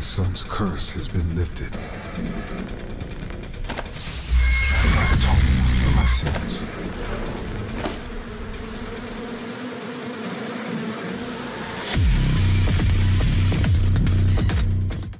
son's curse has been lifted.